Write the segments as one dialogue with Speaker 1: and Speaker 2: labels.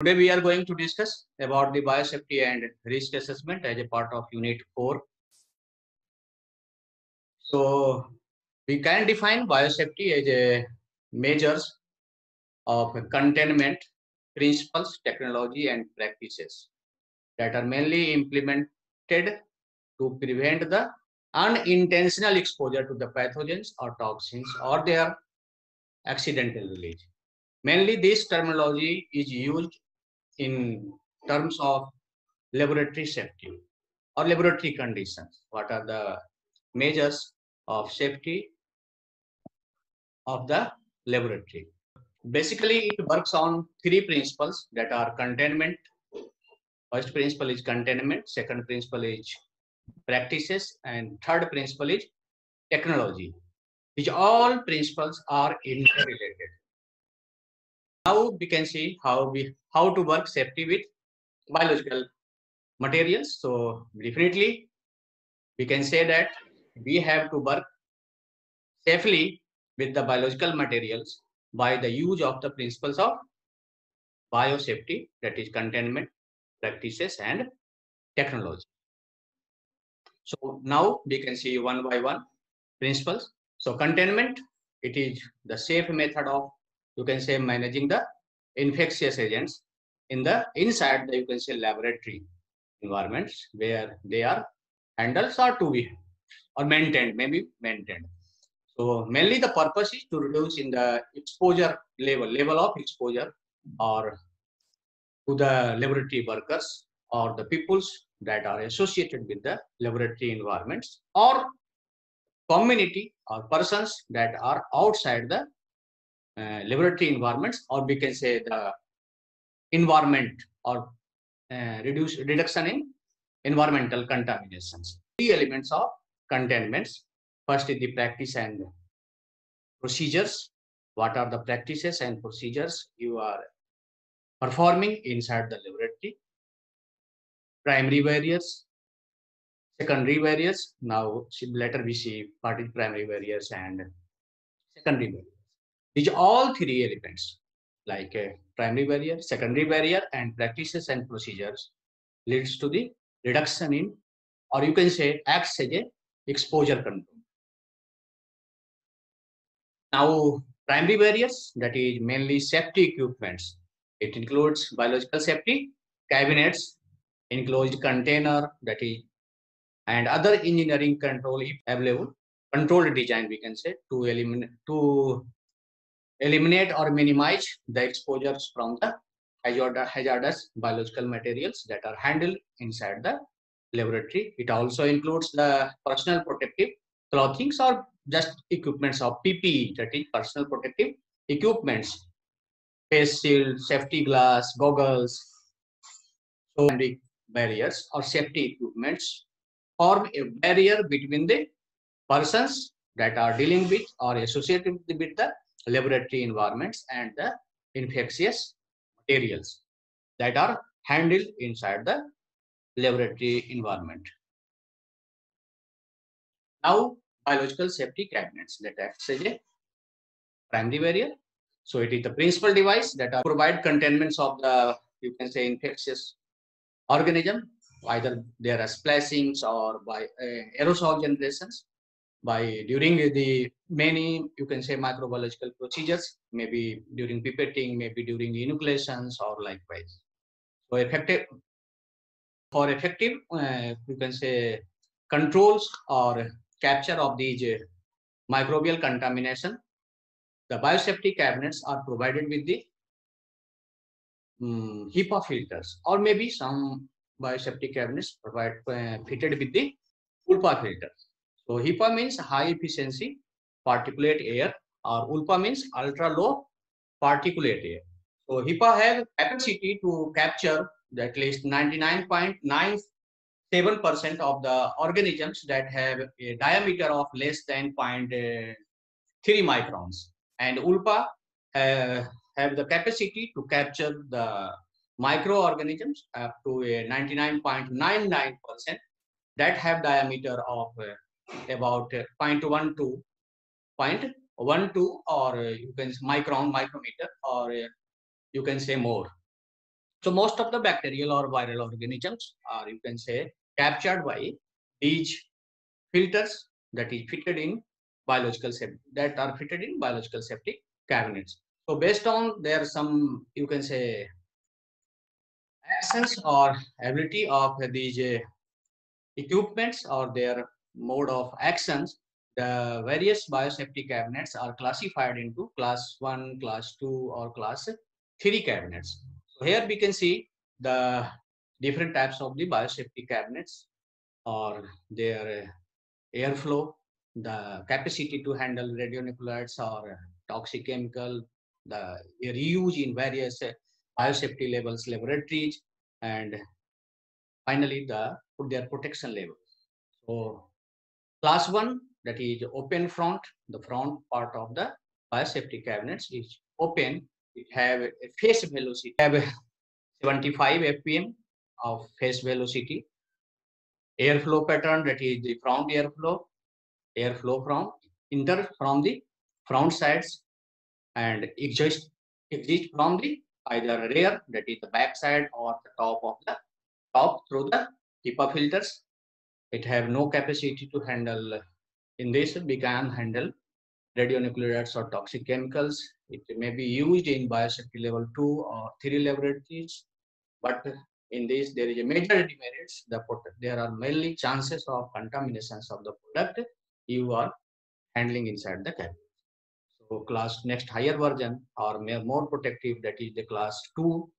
Speaker 1: Today we are going to discuss about the biosafety and risk assessment as a part of unit 4. So we can define biosafety as a measures of containment principles, technology and practices that are mainly implemented to prevent the unintentional exposure to the pathogens or toxins or their accidental release. Mainly this terminology is used in terms of laboratory safety or laboratory conditions. What are the measures of safety of the laboratory? Basically, it works on three principles that are containment. First principle is containment. Second principle is practices. And third principle is technology. Which all principles are interrelated. Now we can see how we how to work safety with biological materials. So definitely we can say that we have to work safely with the biological materials by the use of the principles of biosafety that is containment practices and technology. So now we can see one by one principles. So containment, it is the safe method of, you can say managing the infectious agents in the inside the, you can say laboratory environments where they are handled or to be or maintained, maybe maintained. So mainly the purpose is to reduce in the exposure level, level of exposure or to the laboratory workers or the peoples that are associated with the laboratory environments or community or persons that are outside the uh, laboratory environments or we can say the environment or uh, reduce reduction in environmental contaminations. Three elements of containments. First is the practice and procedures. What are the practices and procedures you are performing inside the laboratory? Primary barriers, secondary barriers. Now later we see part is primary barriers and secondary barriers. These all three elements like a primary barrier, secondary barrier and practices and procedures leads to the reduction in or you can say acts as a exposure control. Now primary barriers that is mainly safety equipments. It includes biological safety, cabinets, enclosed container that is and other engineering control if available controlled design we can say to eliminate to eliminate or minimize the exposures from the hazardous biological materials that are handled inside the laboratory. It also includes the personal protective clothing or just equipments of PPE, that is personal protective equipments, face shield, safety glass, goggles, so barriers or safety equipments form a barrier between the persons that are dealing with or associated with the laboratory environments and the infectious materials that are handled inside the laboratory environment. Now, biological safety cabinets that acts as a primary barrier. So it is the principal device that provide containments of the, you can say, infectious organism, either there are splashings or by uh, aerosol generations by during the many you can say microbiological procedures maybe during pipetting maybe during inoculations or likewise. So effective for effective uh, you can say controls or capture of these uh, microbial contamination the biosafety cabinets are provided with the um, HEPA filters or maybe some biosafety cabinets provide uh, fitted with the ULPA filters so HEPA means high efficiency particulate air or ULPA means ultra low particulate air. So HEPA has capacity to capture at least 99.97% of the organisms that have a diameter of less than 0.3 microns. And ULPA uh, have the capacity to capture the microorganisms up to a 99.99% that have diameter of uh, about uh, 0.12, 0.12 or uh, you can say micron micrometer or uh, you can say more. So most of the bacterial or viral organisms are, you can say, captured by these filters that is fitted in biological safety that are fitted in biological safety cabinets. So based on there some, you can say, actions or ability of these equipments or their mode of actions, the various biosafety cabinets are classified into class 1, class 2 or class 3 cabinets. So here we can see the different types of the biosafety cabinets or their uh, airflow, the capacity to handle radionuclides or uh, toxic chemical, the reuse in various uh, biosafety levels laboratories, and finally the their protection levels. So class one, that is open front, the front part of the biosafety cabinets is open. It have a face velocity, have 75 fpm of face velocity. Airflow pattern, that is the front airflow, airflow from enter from the front sides and exist, exist from the either rear, that is the back side or the top of the top through the HEPA filters. It have no capacity to handle, in this we can handle radionuclides or toxic chemicals. It may be used in biosafety level 2 or 3 laboratories, but in this there is a major demerits. The there are mainly chances of contaminations of the product you are handling inside the cabinet. So class next higher version or more protective that is the class 2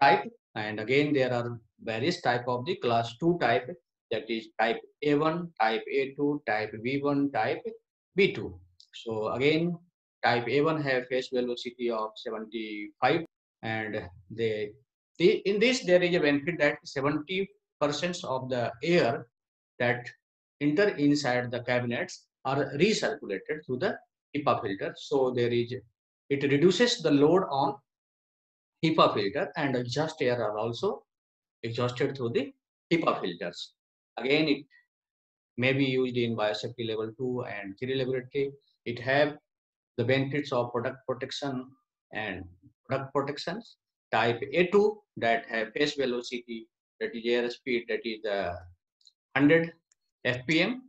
Speaker 1: type and again there are various type of the class 2 type that is type A1, type A2, type B1, type B2. So again type A1 have face velocity of 75 and they, they in this there is a benefit that 70 percent of the air that enter inside the cabinets are recirculated through the HEPA filter. So there is, it reduces the load on HEPA filter and exhaust air are also exhausted through the HEPA filters. Again, it may be used in biosafety level 2 and 3 laboratory. It have the benefits of product protection and product protections. Type A2 that have face velocity, that is air speed, that is uh, 100 FPM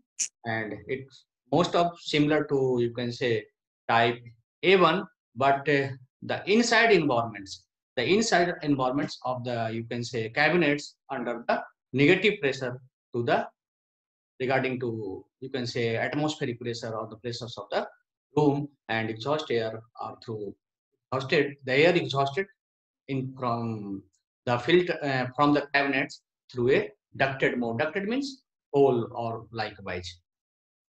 Speaker 1: and it's most of similar to you can say type A1, but uh, the inside environments, the inside environments of the you can say cabinets under the negative pressure to the regarding to you can say atmospheric pressure or the pressures of the room and exhaust air are through exhausted the air exhausted in from the filter uh, from the cabinets through a ducted mode ducted means hole or likewise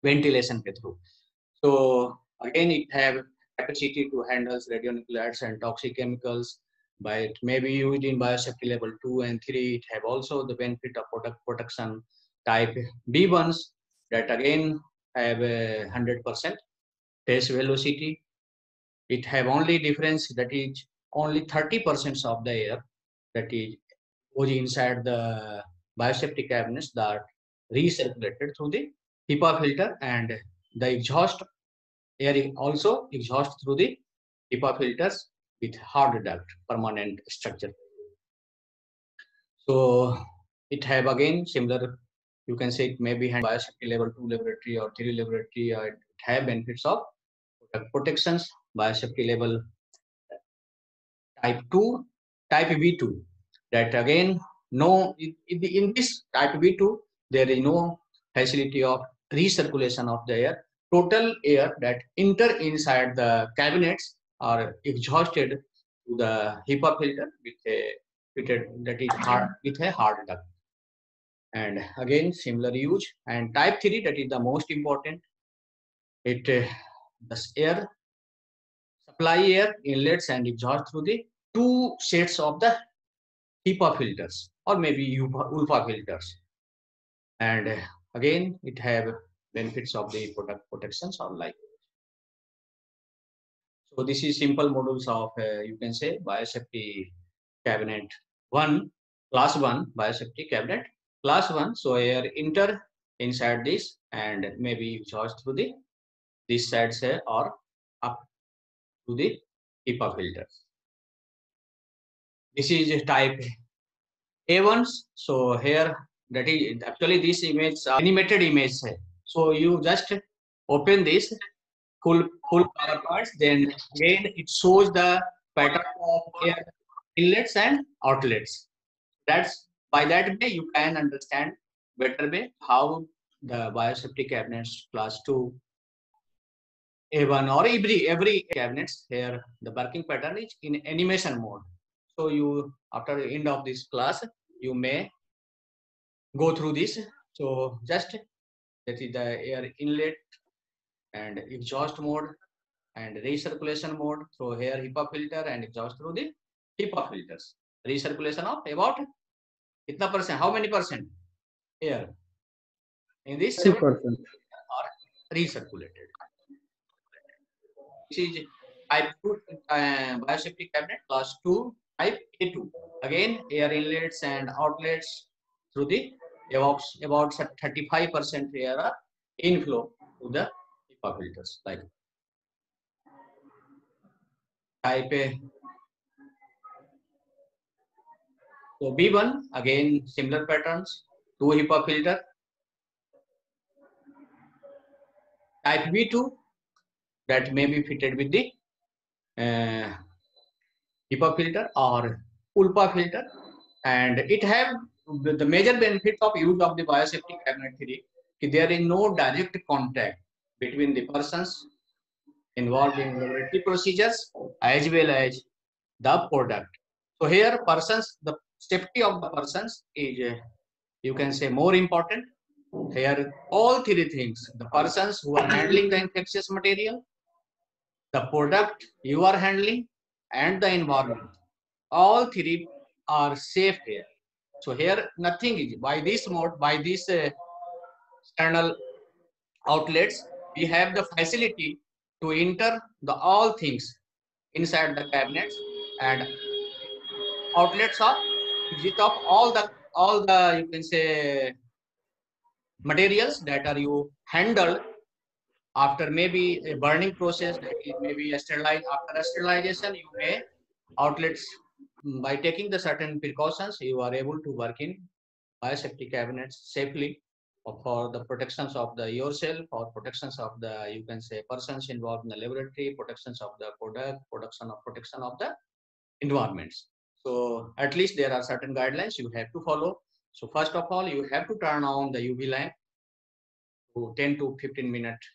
Speaker 1: ventilation through. So again, it have capacity to handle radionuclides and toxic chemicals, but it may be used in biosafety level 2 and 3. It have also the benefit of product protection type B1s that again have a 100% face velocity. It have only difference that is only 30% of the air that is goes inside the biosafety cabinets that recirculated through the HEPA filter and the exhaust air also exhaust through the HEPA filters with hard duct permanent structure. So it have again similar, you can say it may be biosafety level 2 laboratory or 3 laboratory, uh, it have benefits of protections, biosafety level type 2, type B2 that again no in, this type B2 there is no facility of recirculation of the air. Total air that enter inside the cabinets are exhausted to the HEPA filter with a that is hard with a hard duct. And again, similar use. And type 3, that is the most important. It uh, air supply air inlets and exhaust through the two sets of the HEPA filters or maybe ULPA filters. And uh, Again, it have benefits of the product protections or like. So this is simple modules of, uh, you can say, biosafety cabinet one, class one, biosafety cabinet, class one. So here enter inside this and maybe you charge through the this side say or up to the HEPA filters. this is a type A1s. So here that is actually this image animated image. So you just open this full power parts, then again it shows the pattern of air inlets and outlets. That's by that way you can understand better way how the biosafety cabinets class 2 A1 or every every cabinets here the working pattern is in animation mode. So you after the end of this class you may go through this. So just that is the air inlet and exhaust mode and recirculation mode through here HEPA filter and exhaust through the HEPA filters. Recirculation of about itna percent, how many percent? Air. In this
Speaker 2: 2%.
Speaker 1: are recirculated. This is type 2 uh, biosafety cabinet class 2 type A2. Again, air inlets and outlets through the about, about 35% air are inflow to the HEPA filters like type A. So B1 again similar patterns, two HEPA filter. Type B2 that may be fitted with the uh, HEPA filter or ULPA filter and it have the major benefits of use of the biosafety cabinet theory there is no direct contact between the persons involved in laboratory procedures as well as the product. So here persons, the safety of the persons is, uh, you can say more important. Here all three things, the persons who are handling the infectious material, the product you are handling and the environment. All three are safe here. So here nothing is, by this mode, by this uh, external outlets, we have the facility to enter the all things inside the cabinets and outlets of exit of all the all the you can say materials that are you handled after maybe a burning process that is maybe a sterilize after sterilization you may outlets by taking the certain precautions you are able to work in biosafety cabinets safely Uh, for the protections of the yourself or protections of the you can say persons involved in the laboratory protections of the product production of protection of the environments. So at least there are certain guidelines you have to follow. So first of all you have to turn on the uv lamp to 10 to 15 minutes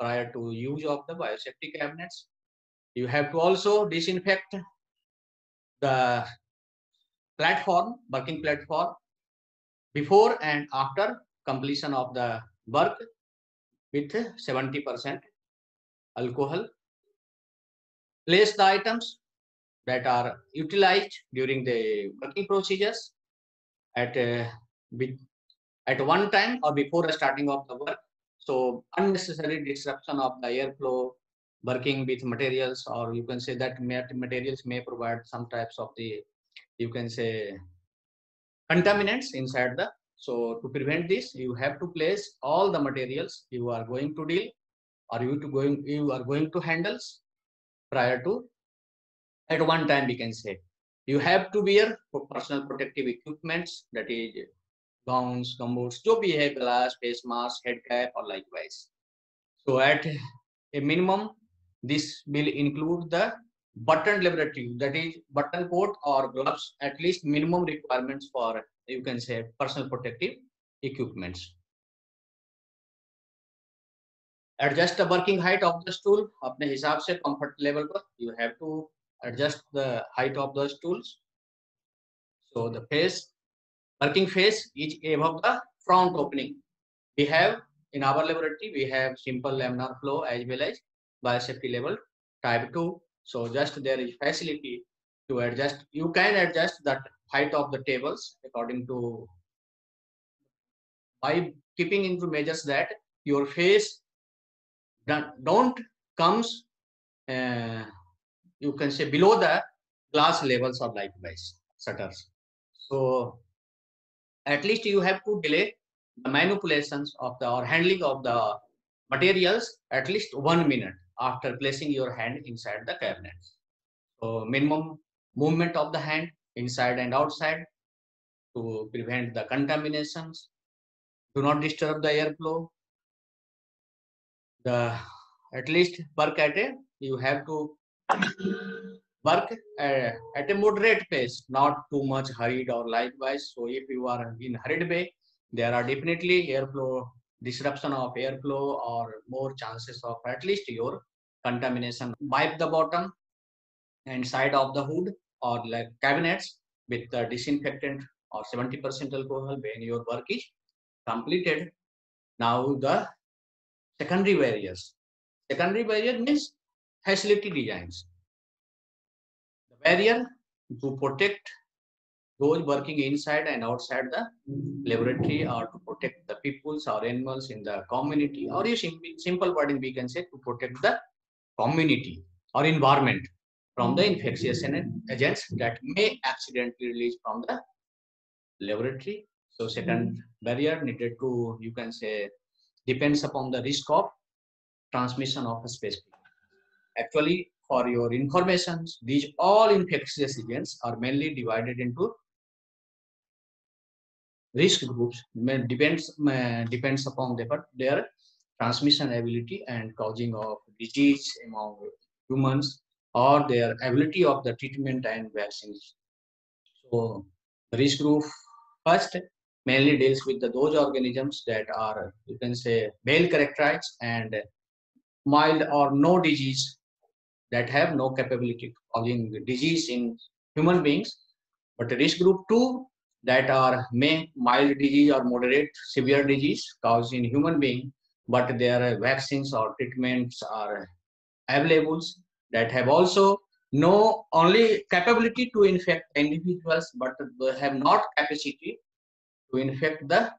Speaker 1: prior to use of the biosafety cabinets. You have to also disinfect the platform working platform before and after completion of the work with 70% alcohol. Place the items that are utilized during the working procedures at uh, at one time or before the starting of the work. So unnecessary disruption of the airflow, working with materials, or you can say that materials may provide some types of the, you can say, contaminants inside the so to prevent this, you have to place all the materials you are going to deal or you to going you are going to handles prior to at one time we can say you have to wear personal protective equipments that is gowns gumboots जो भी है glass face mask head cap or likewise so at a minimum this will include the button laboratory that is button coat or gloves at least minimum requirements for you can say personal protective equipments. Adjust the working height of the stool. apne hisab se comfort level you have to adjust the height of the stools. So the face working face is above the front opening. We have in our laboratory we have simple laminar flow as well as biosafety level type 2 so just there is facility to adjust. You can adjust that height of the tables according to by keeping into measures that your face don't comes uh, you can say below the glass levels of likewise shutters. So at least you have to delay the manipulations of the or handling of the materials at least one minute after placing your hand inside the cabinet so minimum movement of the hand inside and outside to prevent the contaminations. Do not disturb the airflow. The at least work at a you have to work uh, at a moderate pace, not too much hurried or likewise. So if you are in hurried way, there are definitely airflow disruption of airflow or more chances of at least your contamination. Wipe the bottom and side of the hood or like cabinets with the disinfectant or 70% alcohol when your work is completed. Now the secondary barriers. Secondary barrier means facility designs. The barrier to protect those working inside and outside the laboratory or to protect the peoples or animals in the community or you simple wording we can say to protect the community or environment from the hmm. infectious agents that may accidentally release from the laboratory. So second hmm. barrier needed to, you can say, depends upon the risk of transmission of a specific. Actually, for your information, these all infectious agents are mainly divided into risk groups depends depends upon their, their transmission ability and causing of disease among humans or their ability of the treatment and vaccines. So the risk group first mainly deals with the, those organisms that are you can say well characterized and mild or no disease that have no capability causing disease in human beings. But risk group two that are may mild disease or moderate severe disease caused in human being, but their vaccines or treatments are available that have also no only capability to infect individuals, but have not capacity to infect the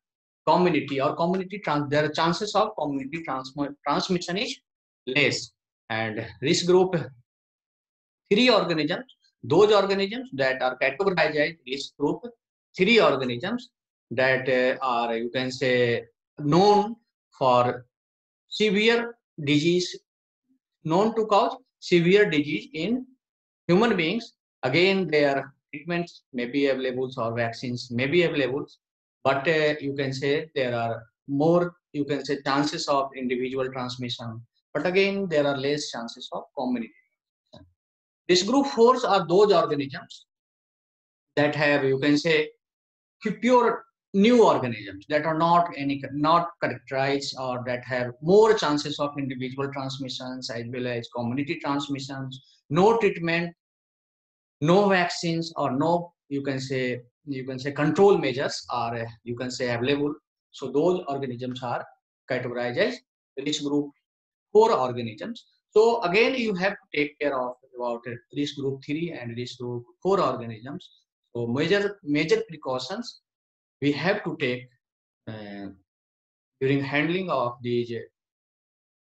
Speaker 1: community or community trans their chances of community trans transmission is less. And risk group three organisms those organisms that are categorized as risk group three organisms that uh, are, you can say, known for severe disease, known to cause severe disease in human beings. Again, their treatments may be available or vaccines may be available, but uh, you can say there are more, you can say, chances of individual transmission. But again, there are less chances of community. This group fours are those organisms that have, you can say, pure new organisms that are not any not characterized or that have more chances of individual transmissions as well as community transmissions no treatment no vaccines or no you can say you can say control measures are you can say available. So those organisms are categorized as risk group four organisms. So again you have to take care of about risk group 3 and risk group 4 organisms. So major major precautions we have to take uh, during handling of these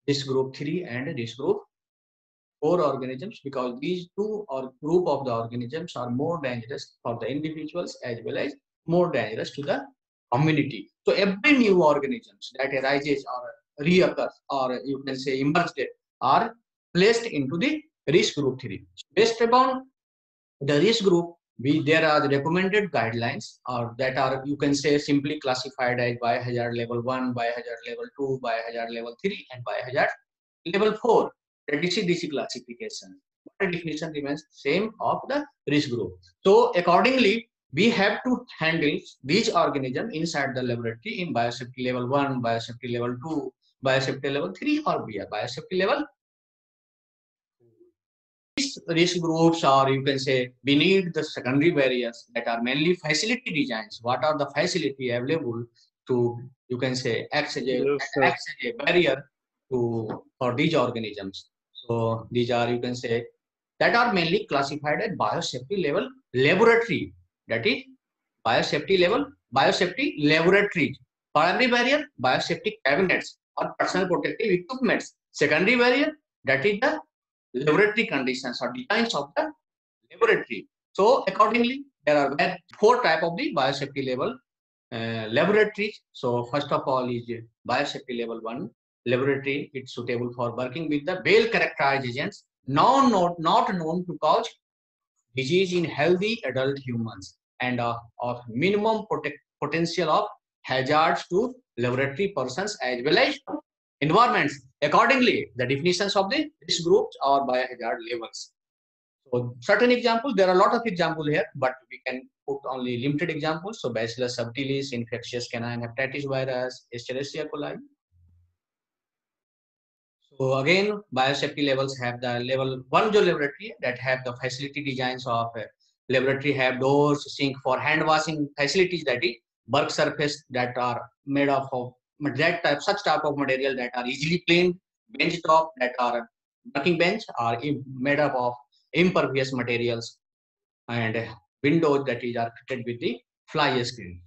Speaker 1: this group 3 and this group 4 organisms because these two or group of the organisms are more dangerous for the individuals as well as more dangerous to the community. So every new organisms that arises or reoccurs or you can say emerged are placed into the risk group 3. Based upon the risk group, we there are the recommended guidelines or that are you can say simply classified as biohazard level 1 biohazard level 2 biohazard level 3 and biohazard level 4 the dc classification. The definition remains? Same of the risk group. So accordingly we have to handle these organisms inside the laboratory in biosafety level 1 biosafety level 2 biosafety level 3 or biosafety level risk groups or you can say we need the secondary barriers that are mainly facility designs. What are the facility available to you can say act as a, yes, as a barrier to for these organisms? So these are you can say that are mainly classified at biosafety level laboratory. That is biosafety level biosafety laboratories primary barrier biosafety cabinets or personal protective equipments. Secondary barrier that is the laboratory conditions or designs of the laboratory. So accordingly, there are four type of the biosafety level uh, laboratories. So first of all is biosafety level one laboratory. It's suitable for working with the well characterized agents, non not, not known to cause disease in healthy adult humans and uh, of minimum potential of hazards to laboratory persons as well as environments. Accordingly, the definitions of the risk groups or biohazard levels. So certain examples, there are a lot of examples here, but we can put only limited examples. So Bacillus subtilis, infectious canine hepatitis virus, Escherichia coli. So again, biosafety levels have the level one jo laboratory that have the facility designs of uh, laboratory have doors, sink for hand washing facilities that is work surface that are made of, of that type, such type of material that are easily planed, bench top that are working bench are made up of impervious materials and windows that is are fitted with the fly screen.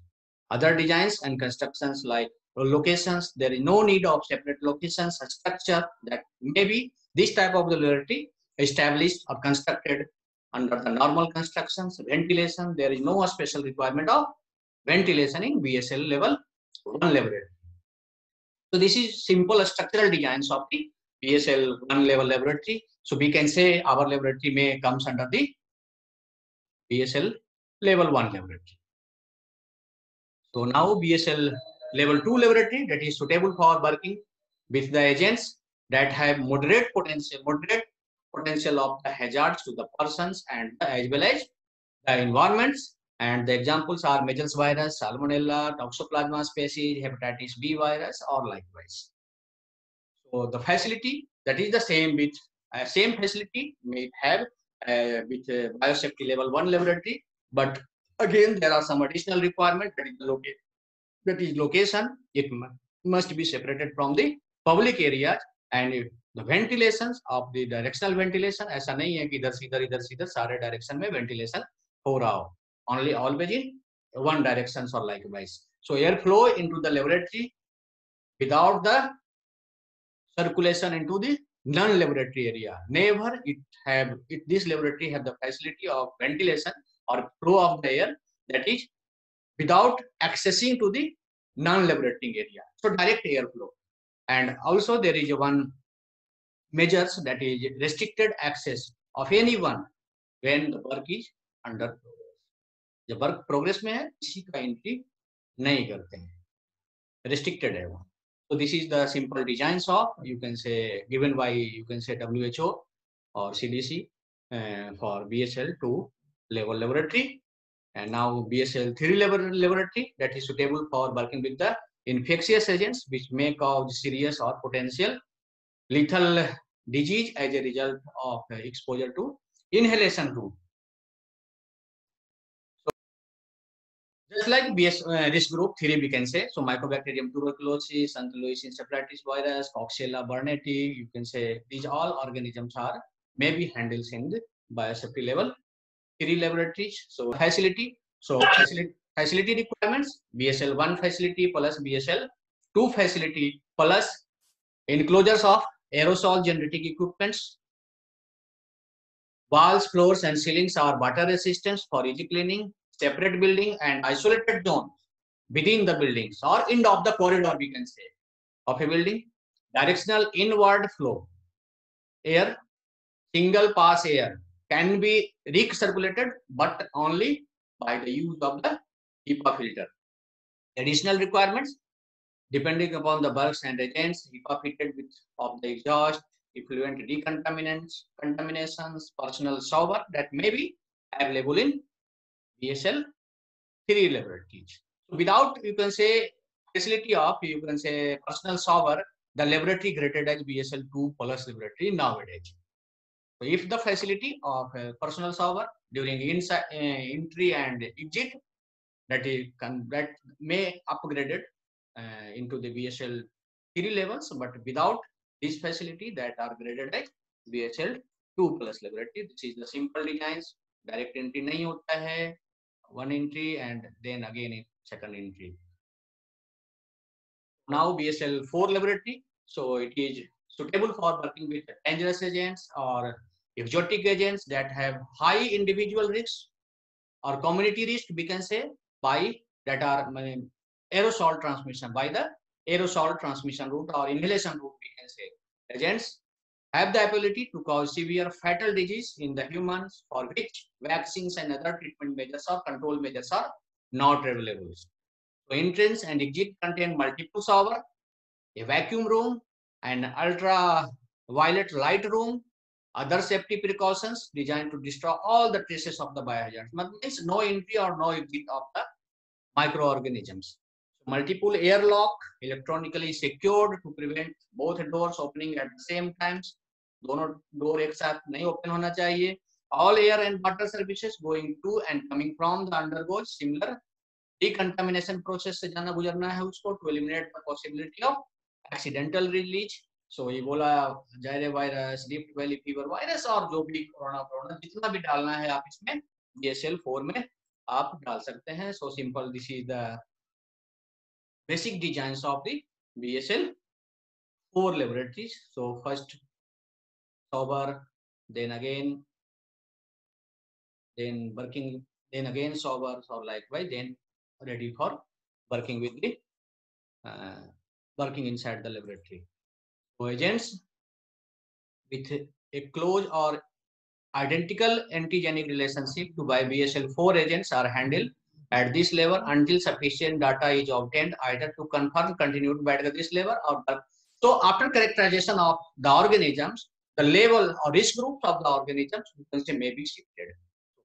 Speaker 1: Other designs and constructions like locations, there is no need of separate locations, a structure that maybe this type of laboratory established or constructed under the normal constructions, ventilation, there is no special requirement of ventilation in BSL level 1 laboratory. So this is simple structural designs of the BSL 1 level laboratory. So we can say our laboratory may comes under the BSL level 1 laboratory. So now BSL level 2 laboratory that is suitable for working with the agents that have moderate potential, moderate potential of the hazards to the persons and as well as the environments and the examples are measles virus, salmonella, toxoplasma species, hepatitis B virus, or likewise. So the facility that is the same with uh, same facility may have uh, with uh, biosafety level one laboratory, but again there are some additional requirement that is the location. That is location. It must be separated from the public areas and the ventilations of the directional ventilation ऐसा नहीं है कि इधर से इधर इधर से इधर सारे डायरेक्शन में वेंटिलेशन हो रहा हो only always in one directions or likewise. So airflow into the laboratory without the circulation into the non-laboratory area. Never it have it this laboratory have the facility of ventilation or flow of the air that is without accessing to the non-laboratory area. So direct airflow. And also there is one measures that is restricted access of anyone when the work is under जब work progress में है इसी का entry नहीं करते हैं। Restricted है वो। तो this is the simple design of you can say given by you can say W H O और C D C for B S L two level laboratory and now B S L three laboratory that is suitable for working with the infectious agents which make of serious or potential lethal disease as a result of exposure to inhalation to Just like BS uh, risk group three, we can say. So Mycobacterium tuberculosis, Louis encephalitis virus, Coxiella burnetii, you can say these all organisms are maybe handled in the biosafety level. Three laboratories. So facility. So facility, facility requirements, BSL 1 facility plus BSL 2 facility plus enclosures of aerosol generating equipments. Walls, floors and ceilings are water resistance for easy cleaning separate building and isolated zone within the buildings or end of the corridor we can say of a building. Directional inward flow. Air single pass air can be recirculated but only by the use of the HEPA filter. Additional requirements depending upon the bulks and agents HEPA fitted with of the exhaust effluent decontaminants contaminations personal shower that may be available in BSL 3 laboratories. So without, you can say, facility of, you can say, personal shower, the laboratory graded as BSL 2 plus laboratory nowadays. So if the facility of uh, personal shower during inside, uh, entry and exit, that is can, that may upgraded uh, into the BSL 3 levels, but without this facility that are graded as BSL 2 plus laboratory. This is the simple designs. Direct entry नहीं होता है one entry and then again a second entry. Now BSL 4 laboratory. So it is suitable for working with dangerous agents or exotic agents that have high individual risks or community risk, we can say, by that are aerosol transmission, by the aerosol transmission route or inhalation route, we can say. Agents have the ability to cause severe fatal disease in the humans for which vaccines and other treatment measures or control measures are not available. So entrance and exit contain multiple shower, a vacuum room, an ultraviolet light room, other safety precautions designed to destroy all the traces of the biohazard. Means no entry or no exit of the microorganisms. Multiple airlock, electronically secured to prevent both doors opening at the same times. दोनों door एक साथ नहीं open होना चाहिए all air and water services going to and coming from the undergo similar decontamination process से जाना गुजरना है उसको to eliminate the possibility of accidental release so ebola Zaire virus Rift Valley fever virus और जो भी कोरोना कोरोना जितना भी डालना है आप इसमें BSL 4 में आप डाल सकते हैं simple this is the basic designs of the BSL 4 laboratories so first sober then again then working, then again sober or likewise, then ready for working with the uh, working inside the laboratory. So agents with a close or identical antigenic relationship to by BSL4 agents are handled at this level until sufficient data is obtained either to confirm continued at this level or so after characterization of the organisms, the level or risk groups of the organisms may be shifted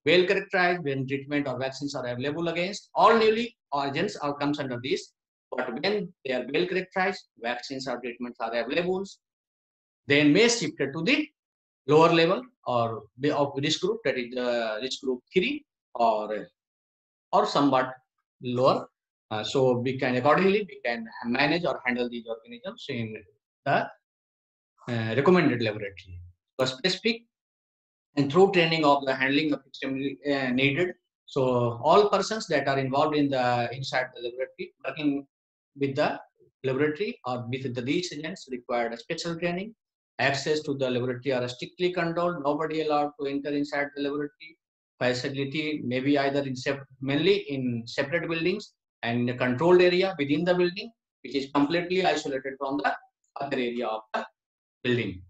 Speaker 1: well characterized when treatment or vaccines are available against all newly origins or comes under this. But when they are well characterized, vaccines or treatments are available, then may shift to the lower level or of risk group, that is the risk group three or or somewhat lower. Uh, so we can accordingly we can manage or handle these organisms in the uh, recommended laboratory. So specific and through training of the handling of extremely uh, needed. So all persons that are involved in the inside the laboratory, working with the laboratory or with the these agents required a special training. Access to the laboratory are strictly controlled. Nobody allowed to enter inside the laboratory. Facility may be either in mainly in separate buildings and a controlled area within the building, which is completely isolated from the other area of the building.